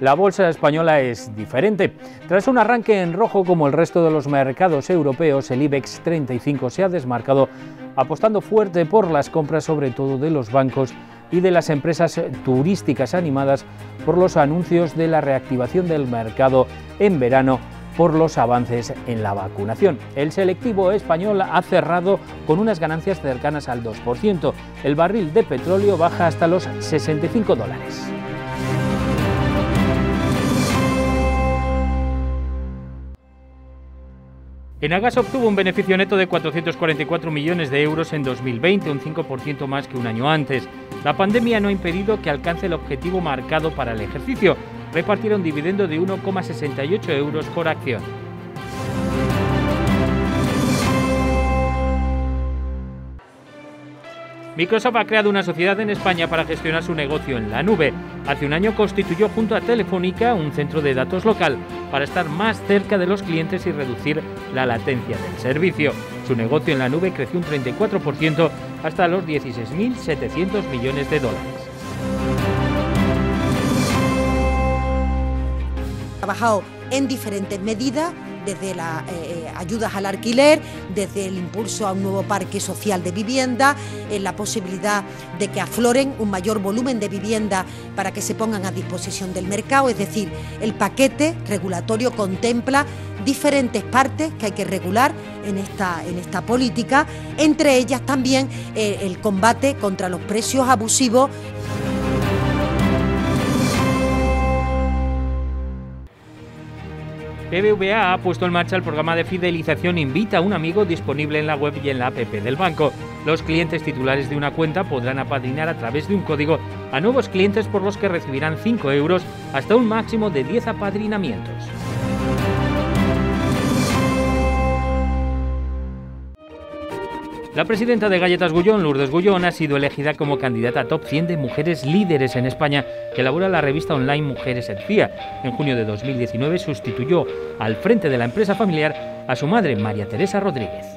la bolsa española es diferente. Tras un arranque en rojo como el resto de los mercados europeos, el IBEX 35 se ha desmarcado apostando fuerte por las compras sobre todo de los bancos y de las empresas turísticas animadas por los anuncios de la reactivación del mercado en verano por los avances en la vacunación. El selectivo español ha cerrado con unas ganancias cercanas al 2%. El barril de petróleo baja hasta los 65 dólares. Enagas obtuvo un beneficio neto de 444 millones de euros en 2020, un 5% más que un año antes. La pandemia no ha impedido que alcance el objetivo marcado para el ejercicio, repartir un dividendo de 1,68 euros por acción. Microsoft ha creado una sociedad en España para gestionar su negocio en la nube. Hace un año constituyó junto a Telefónica un centro de datos local para estar más cerca de los clientes y reducir la latencia del servicio. Su negocio en la nube creció un 34% hasta los 16.700 millones de dólares. trabajado en diferentes medidas desde las eh, eh, ayudas al alquiler, desde el impulso a un nuevo parque social de vivienda, en la posibilidad de que afloren un mayor volumen de vivienda para que se pongan a disposición del mercado, es decir, el paquete regulatorio contempla diferentes partes que hay que regular en esta, en esta política, entre ellas también eh, el combate contra los precios abusivos BBVA ha puesto en marcha el programa de fidelización Invita a un amigo disponible en la web y en la app del banco. Los clientes titulares de una cuenta podrán apadrinar a través de un código a nuevos clientes por los que recibirán 5 euros hasta un máximo de 10 apadrinamientos. La presidenta de Galletas Gullón, Lourdes Gullón, ha sido elegida como candidata top 100 de mujeres líderes en España que elabora la revista online Mujeres CIA. En junio de 2019 sustituyó al frente de la empresa familiar a su madre, María Teresa Rodríguez.